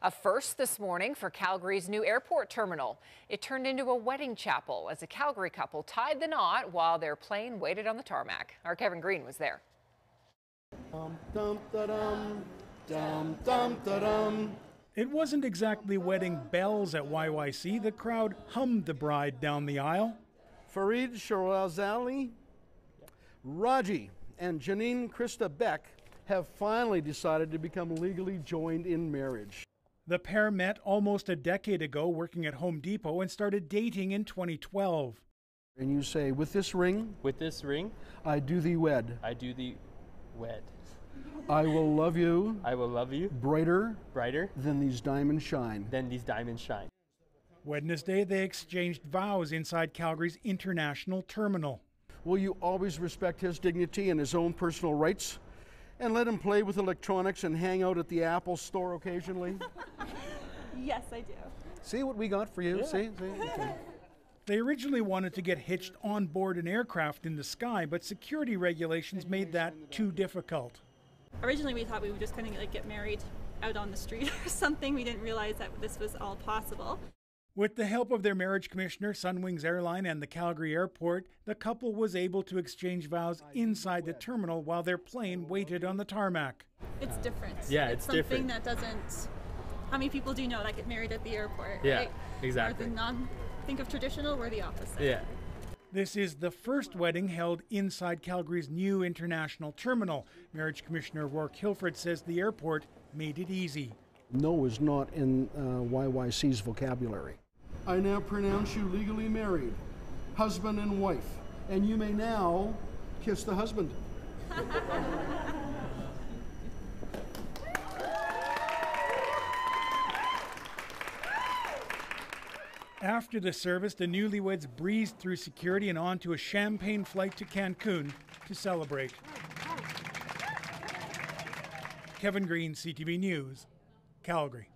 A first this morning for Calgary's new airport terminal. It turned into a wedding chapel as a Calgary couple tied the knot while their plane waited on the tarmac. Our Kevin Green was there. It wasn't exactly wedding bells at YYC. The crowd hummed the bride down the aisle. Farid Sharazali, Raji, and Janine Krista Beck have finally decided to become legally joined in marriage. The pair met almost a decade ago working at Home Depot and started dating in 2012. And you say, With this ring, With this ring, I do thee wed. I do thee wed. I will love you I will love you brighter brighter than these diamonds shine. than these diamonds shine. Wednesday, they exchanged vows inside Calgary's international terminal. Will you always respect his dignity and his own personal rights? And let him play with electronics and hang out at the Apple store occasionally? Yes, I do. See what we got for you? See? See? Okay. They originally wanted to get hitched on board an aircraft in the sky, but security regulations made that too difficult. Originally, we thought we would just kind of like get married out on the street or something. We didn't realize that this was all possible. With the help of their marriage commissioner, Sunwings Airline, and the Calgary airport, the couple was able to exchange vows inside the terminal while their plane waited on the tarmac. It's different. Yeah, it's something different. that doesn't. How many people do you know that get married at the airport? Yeah, right? exactly. Or the non. Think of traditional, we're the opposite. Yeah. This is the first wedding held inside Calgary's new international terminal. Marriage Commissioner Rourke Hilford says the airport made it easy. No is not in uh, YYC's vocabulary. I now pronounce you legally married, husband and wife, and you may now kiss the husband. After the service, the newlyweds breezed through security and onto a champagne flight to Cancun to celebrate. Kevin Green, CTV News, Calgary.